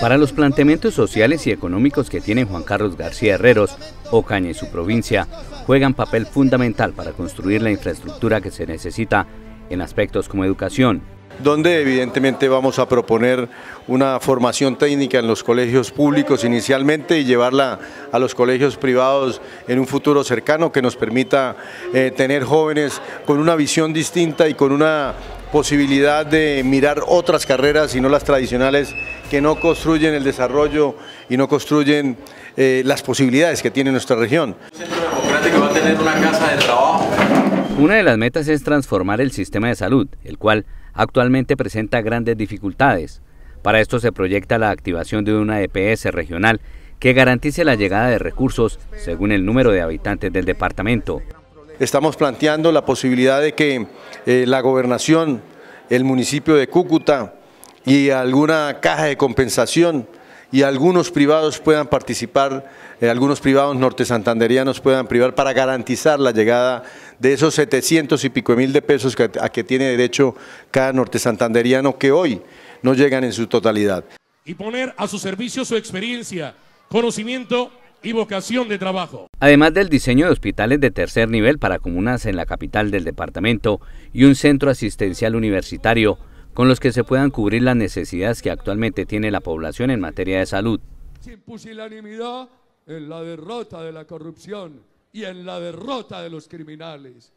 Para los planteamientos sociales y económicos que tiene Juan Carlos García Herreros, Ocaña y su provincia juegan papel fundamental para construir la infraestructura que se necesita en aspectos como educación, donde evidentemente vamos a proponer una formación técnica en los colegios públicos inicialmente y llevarla a los colegios privados en un futuro cercano que nos permita eh, tener jóvenes con una visión distinta y con una posibilidad de mirar otras carreras y no las tradicionales que no construyen el desarrollo y no construyen eh, las posibilidades que tiene nuestra región. El Centro Democrático va a tener una casa de trabajo. Una de las metas es transformar el sistema de salud, el cual actualmente presenta grandes dificultades. Para esto se proyecta la activación de una EPS regional que garantice la llegada de recursos según el número de habitantes del departamento. Estamos planteando la posibilidad de que eh, la gobernación, el municipio de Cúcuta y alguna caja de compensación y algunos privados puedan participar, eh, algunos privados norte santanderianos puedan privar para garantizar la llegada de esos 700 y pico mil de pesos que, a que tiene derecho cada norte santanderiano que hoy no llegan en su totalidad. Y poner a su servicio su experiencia, conocimiento y vocación de trabajo. Además del diseño de hospitales de tercer nivel para comunas en la capital del departamento y un centro asistencial universitario con los que se puedan cubrir las necesidades que actualmente tiene la población en materia de salud. Sin pusilanimidad en la derrota de la corrupción y en la derrota de los criminales.